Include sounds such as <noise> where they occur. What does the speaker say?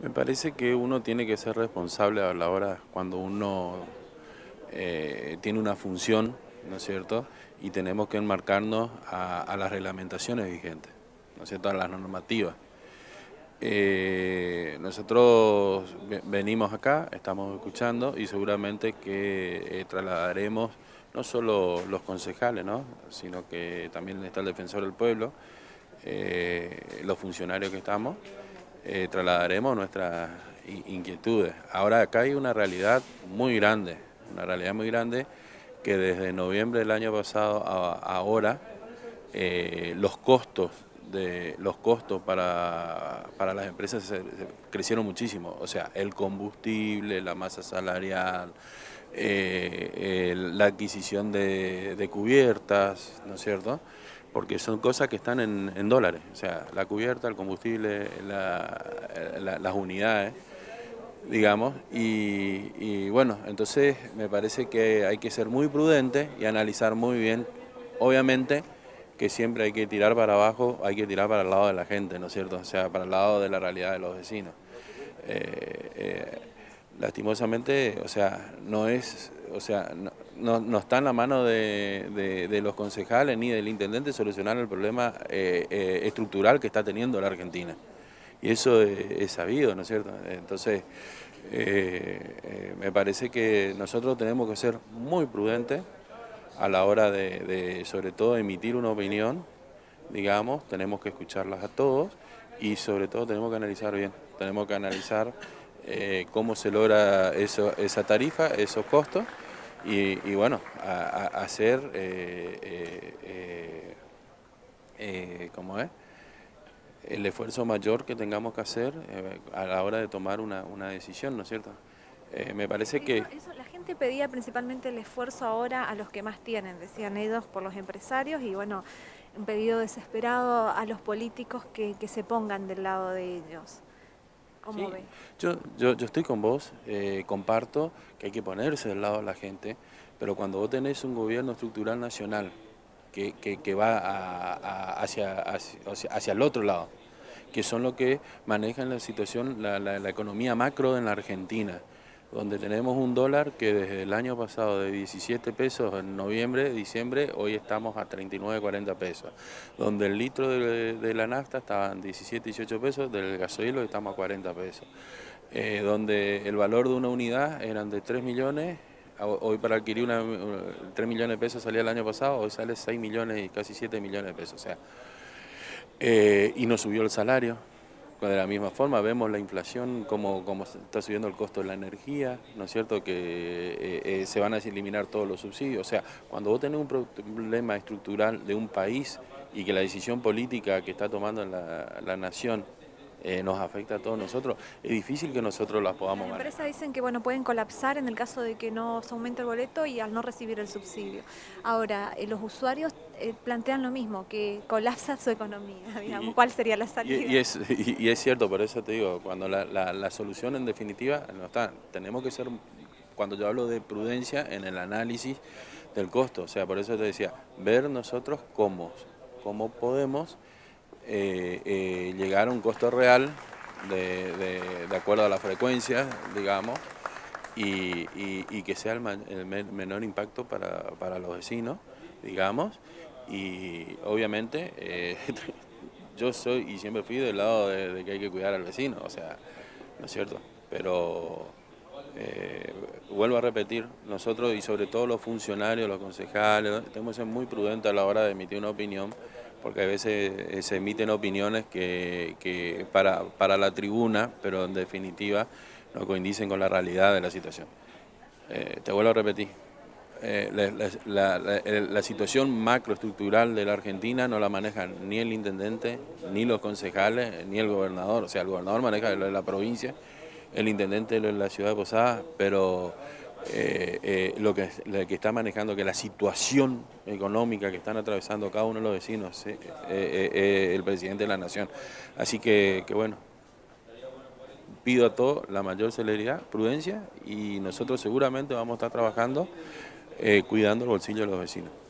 Me parece que uno tiene que ser responsable a la hora cuando uno eh, tiene una función, ¿no es cierto? Y tenemos que enmarcarnos a, las reglamentaciones vigentes, ¿no es cierto? A las normativas. Eh, nosotros venimos acá, estamos escuchando y seguramente que eh, trasladaremos no solo los concejales, ¿no? sino que también está el defensor del pueblo, los funcionarios que estamos, eh, trasladaremos nuestras inquietudes. Ahora acá hay una realidad muy grande, una realidad muy grande que desde noviembre del año pasado a ahora eh, los costos de los costos para, las empresas crecieron muchísimo, o sea, el combustible, la masa salarial, eh, la adquisición de cubiertas, ¿no es cierto?, porque son cosas que están en, dólares, o sea, la cubierta, el combustible, las unidades, digamos, y, bueno, entonces me parece que hay que ser muy prudente y analizar muy bien, obviamente que siempre hay que tirar para abajo, hay que tirar para el lado de la gente, ¿no es cierto? O sea, para el lado de la realidad de los vecinos. Eh, eh, lastimosamente, o sea, no es, o sea, no, está en la mano de, los concejales ni del intendente solucionar el problema eh, eh, estructural que está teniendo la Argentina. Y eso es, sabido, ¿no es cierto? Entonces, eh, me parece que nosotros tenemos que ser muy prudentes a la hora de, sobre todo, emitir una opinión, digamos, tenemos que escucharlas a todos y sobre todo tenemos que analizar bien, tenemos que analizar cómo se logra eso, esa tarifa, esos costos, y, bueno, hacer, eh, eh, ¿cómo es? El esfuerzo mayor que tengamos que hacer a la hora de tomar una, decisión, ¿no es cierto? me parece que... la gente pedía principalmente el esfuerzo ahora a los que más tienen, decían ellos, por los empresarios, y bueno, un pedido desesperado a los políticos que se pongan del lado de ellos. Yo, yo, yo, estoy con vos, eh, comparto que hay que ponerse del lado de la gente, pero cuando vos tenés un gobierno estructural nacional que, que, va hacia, hacia, el otro lado, que son los que manejan la situación, la, la, la economía macro en la Argentina, donde tenemos un dólar que desde el año pasado de 17 pesos en noviembre, diciembre, hoy estamos a 39, 40 pesos, donde el litro de, la nafta estaba en 17, 18 pesos, del gasoil estamos a 40 pesos, eh, donde el valor de una unidad eran de 3 millones, hoy para adquirir una, 3 millones de pesos salía el año pasado, hoy sale 6 millones y casi 7 millones de pesos, o sea, eh, y no subió el salario, de la misma forma vemos la inflación, como, como está subiendo el costo de la energía, ¿no es cierto? Que eh, eh, se van a eliminar todos los subsidios. O sea, cuando vos tenés un problema estructural de un país y que la decisión política que está tomando la, la nación eh, nos afecta a todos nosotros, es difícil que nosotros las podamos Las empresas dicen que bueno pueden colapsar en el caso de que no se aumente el boleto y al no recibir el subsidio. Ahora, eh, los usuarios eh, plantean lo mismo, que colapsa su economía, <laughs> digamos, ¿cuál sería la salida? Y, es, y, es, cierto, por eso te digo, cuando la, la, solución en definitiva no está, tenemos que ser, cuando yo hablo de prudencia, en el análisis del costo, o sea, por eso te decía, ver nosotros cómo, cómo podemos eh, eh, llegar a un costo real de, acuerdo a la frecuencia, digamos, y, que sea el, menor impacto para, los vecinos, digamos, y obviamente eh, <laughs> yo soy y siempre fui del lado de, que hay que cuidar al vecino, o sea, ¿no es cierto? Pero vuelvo a repetir, nosotros y sobre todo los funcionarios, los concejales, tenemos que ser muy prudentes a la hora de emitir una opinión, porque a veces eh, se emiten opiniones que, para, para, la tribuna, pero en definitiva no coinciden con la realidad de la situación. Eh, te vuelvo a repetir, eh, la, situación macroestructural de la Argentina no la manejan ni el intendente, ni los concejales, ni el gobernador. O sea, el gobernador maneja la provincia, el intendente de la ciudad de Posadas, pero eh, eh, lo, que, que está manejando, que la situación económica que están atravesando cada uno de los vecinos, eh, el presidente de la nación. Así que, que bueno, pido a todos la mayor celeridad, prudencia y nosotros seguramente vamos a estar trabajando cuidando el bolsillo de los vecinos.